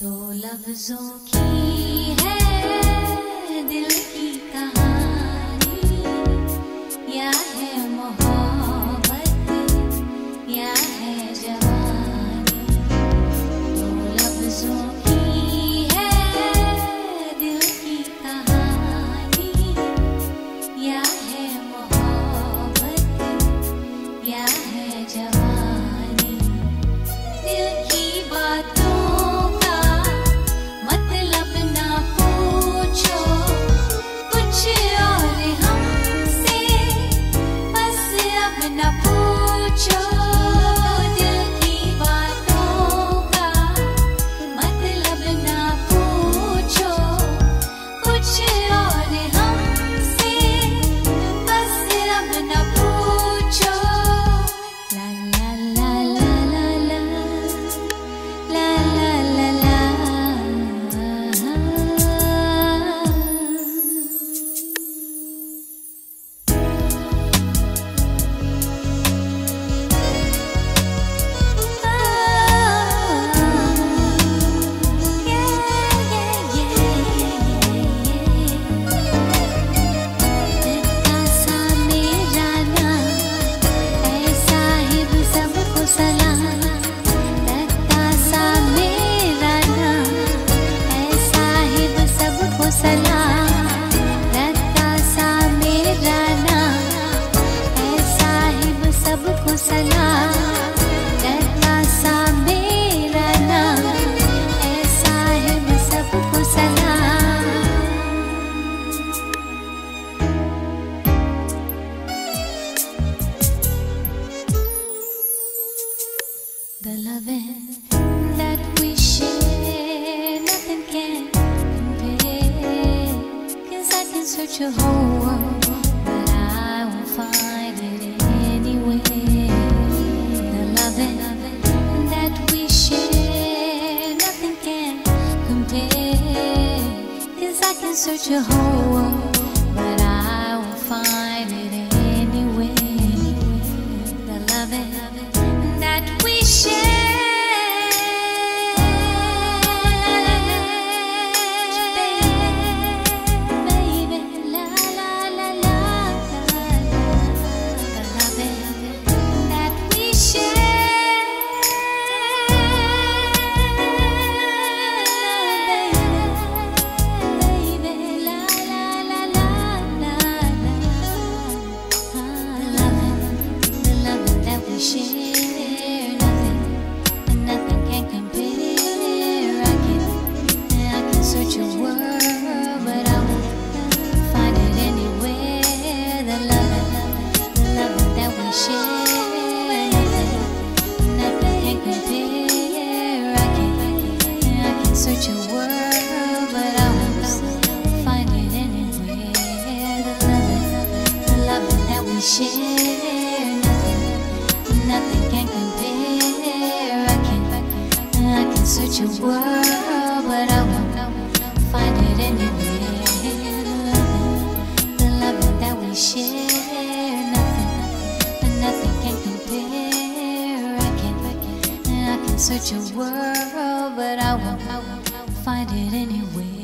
दो लफ्जों की है दिल the loving that we share, nothing can compare. Cause I can search a whole world, but I won't find it anywhere. The loving that we share, nothing can I can search your whole world. such world, but I anywhere the the that we share. Search such a world, but I won't find it anyway.